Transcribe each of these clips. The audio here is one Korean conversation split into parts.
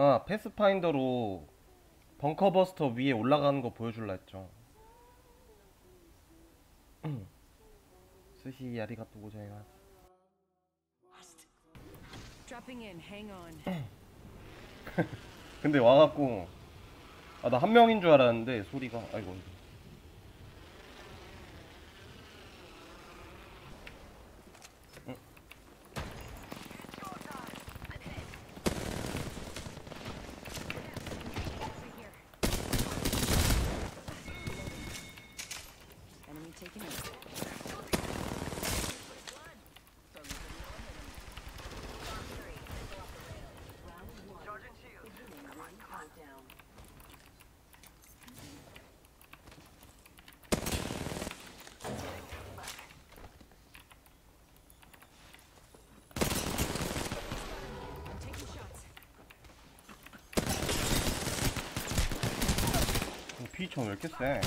아 패스파인더로 벙커버스터 위에 올라가는 거 보여줄라 했죠. 스시 hang on. 근데 와갖고 아 나 한 명인 줄 알았는데 소리가 아이고 왜 이렇게 세?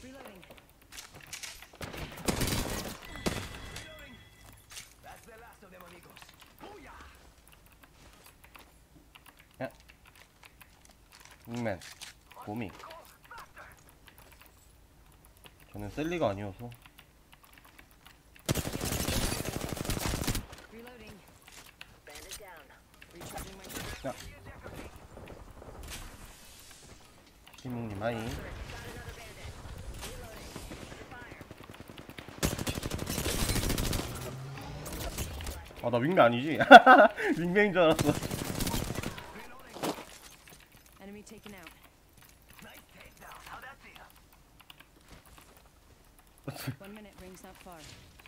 Reloading. 윙맨 고미 저는 셀리가 아니어서 야 시몽님 하이 아 나 윙맨 아니지? 윙맨인 줄 알았어.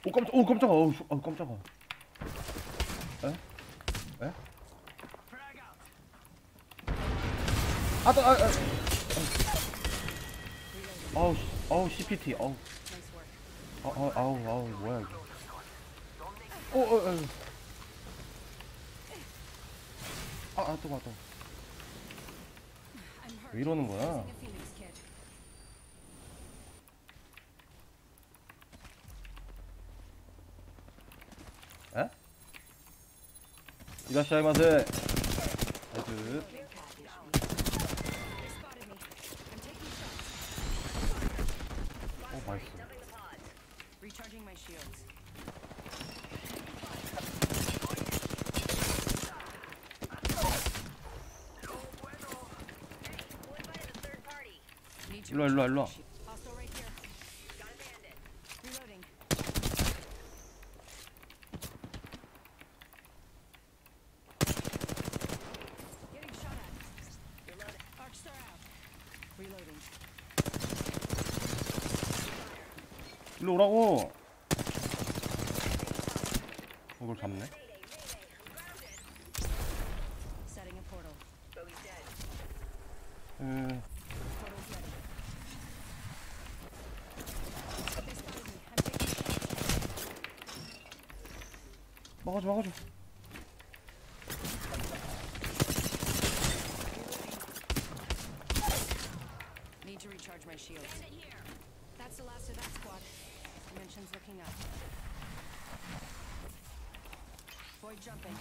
오 깜짝 오 깜짝아 어 깜짝아 에? 에? 아또 아, 아, 아. 씨, 아우 CPT Nice work. 아, 아, 아우 아우 뭐야 이거 오 어, 어. 아아 또가 또. Hurt. 왜 이러는 거야? 에? 이라시아이마세 나이 일로와, 일로와, 일로와. 일로 오라고 이걸 잡네 Bağırma bağırma. Need to recharge my shield. That's the last of that squad. Dimensions looking up. Void jumping.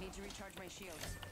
Need to recharge my shields.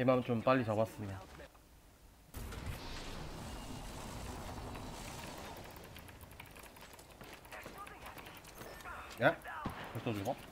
얘만 좀 빨리 잡았으면 야? 벌써 죽어?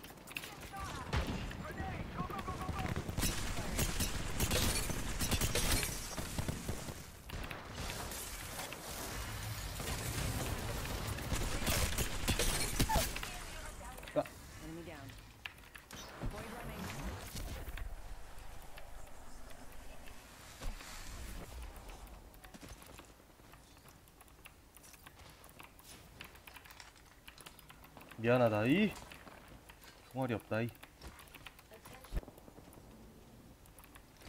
미안하다 이 총알이 없다 이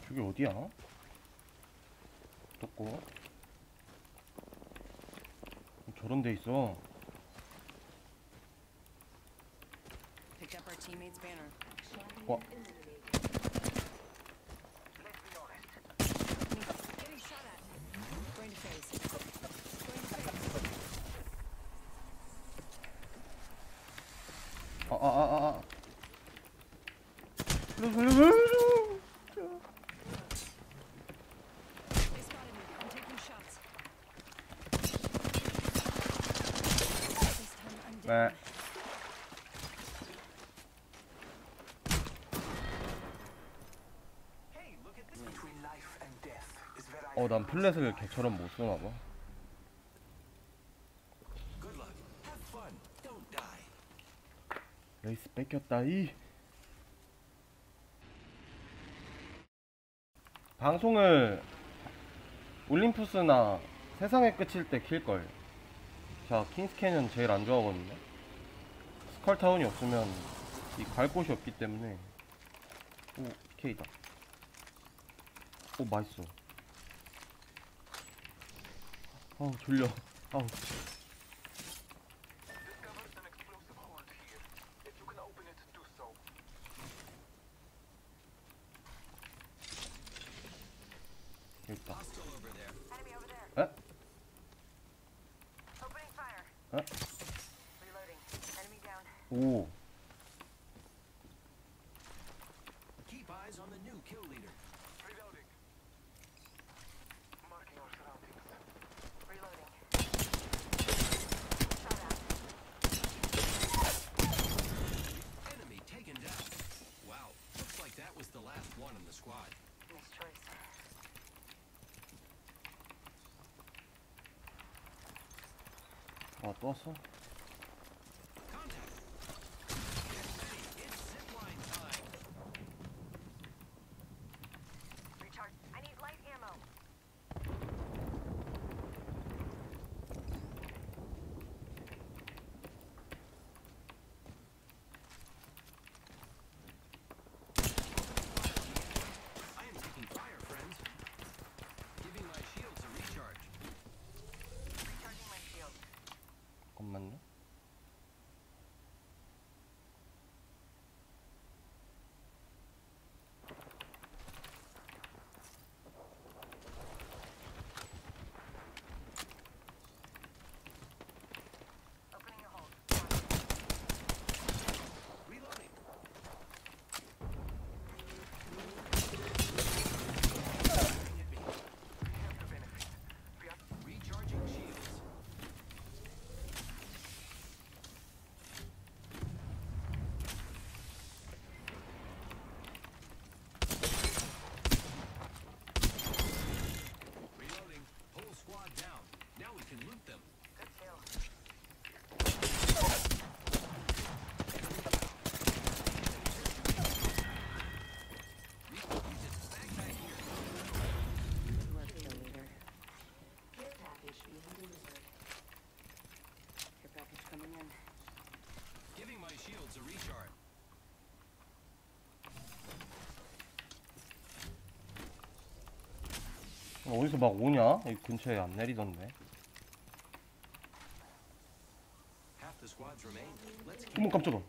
저기 어디야? 떴고 저런 데 있어. 와 아, 아, 아, 아. 살려, 살려, 살려. 네. 어, 난 플랫을 개처럼 못 쏘나 봐. 레이스 뺏겼다, 이. 방송을 올림푸스나 세상의 끝일 때 킬걸. 자, 킹스캐년은 제일 안 좋아하거든요. 스컬타운이 없으면 이 갈 곳이 없기 때문에. 오, PK다. 오, 맛있어. 아우, 졸려. 아우. Huh? Huh? Reloading. Ooh. 아, 어, 어디서 막 오냐? 이 근처에 안 내리던데. 어머 깜짝아.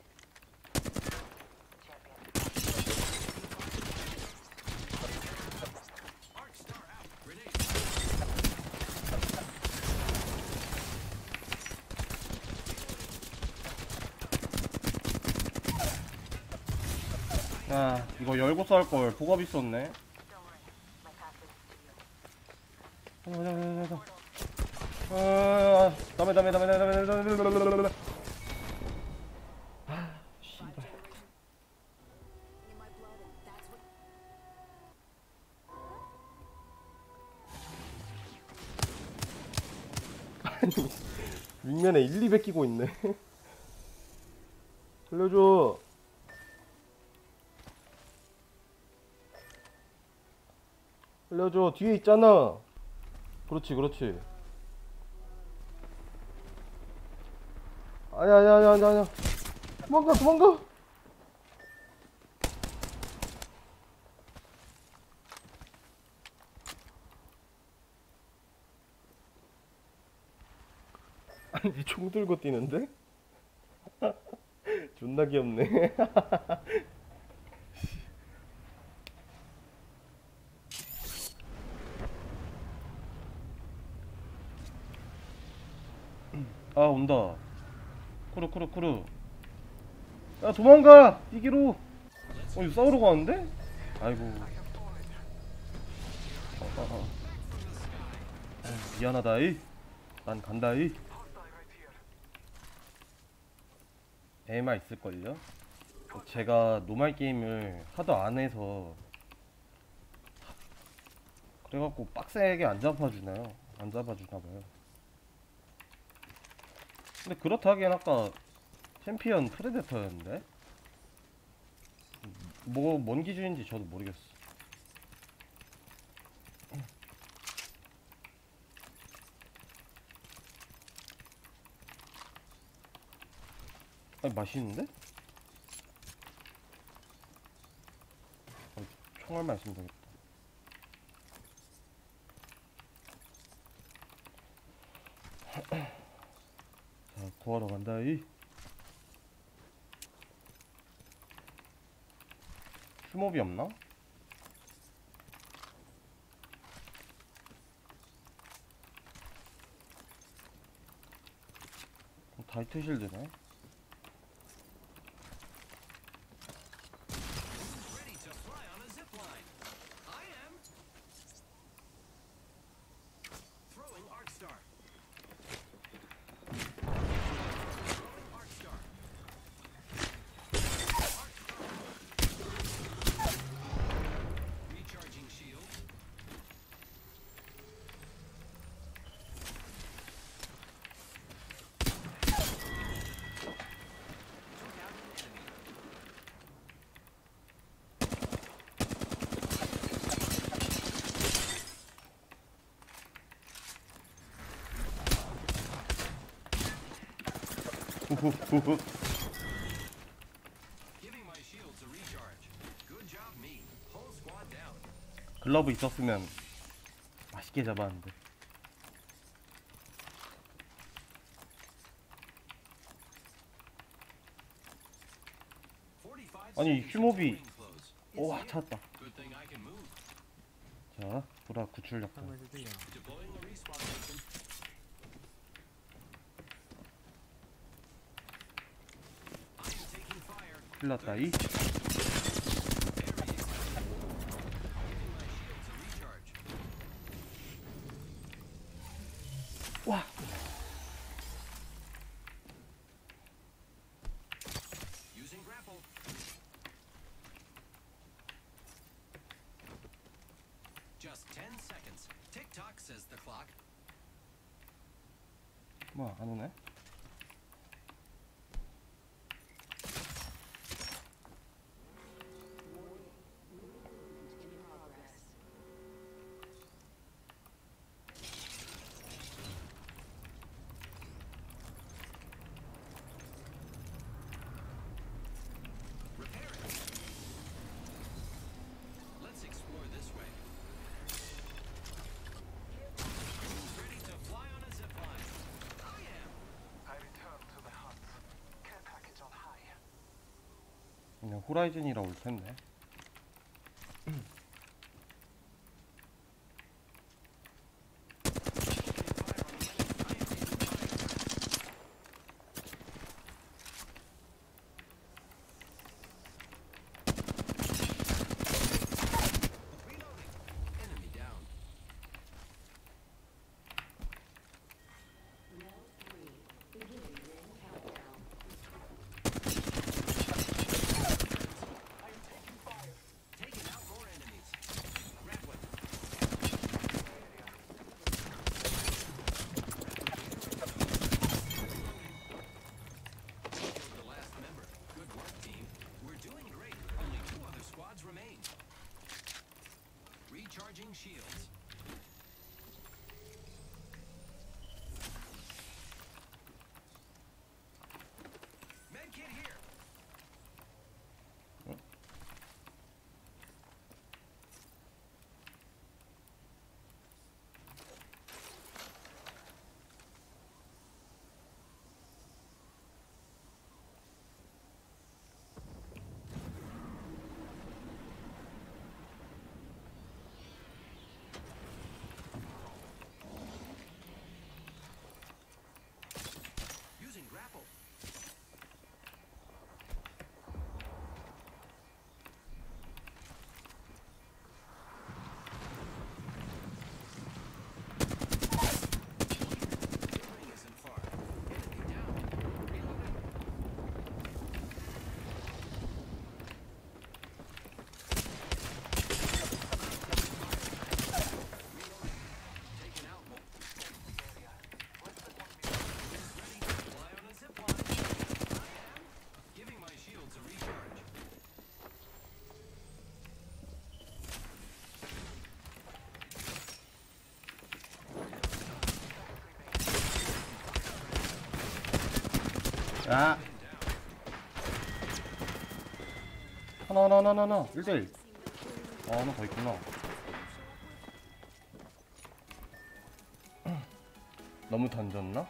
아, 이거 열고 쌀 걸. 복업 있었네. 가자, 가자, 가자. 아, 다음에, 다음에, 다음에, 다음에, 다음에. 아, 씨발. What. 윗면에 1, 200 끼고 있네. 살려줘. 살려줘. 뒤에 있잖아. 그렇지, 그렇지. 아니야, 아니야, 아니야, 아니야. 도망가 도망가 아니 총 들고 뛰는데? 존나 귀엽네 아 온다 쿠르 쿠르 야 도망가 이기로 어 이거 싸우러 가는데? 아이고 어, 어, 어. 아유, 미안하다 이난 간다 이. AMR 있을걸요? 제가 노말 게임을 하도 안 해서 그래갖고 빡세게 안 잡아주나요? 안 잡아주나봐요 근데 그렇다 하기엔 아까 챔피언 프레데터였는데? 뭐, 뭔 기준인지 저도 모르겠어 아니 맛있는데? 어, 총알 말씀 되겠다. 자, 구하러 간다 이. 휴몹이 없나? 어, 다이트 실드네. 글러브 있었으면 맛있게 잡았는데. 아니, 휴모비. 오, 찾았다. 자, 보라 구출력. Deploying plata ahí. 그냥 호라이즌이라 올 텐데. 야 하나 하나 하나 하나 하나 1대1 아 하나 더 있구나. 너무 던졌나?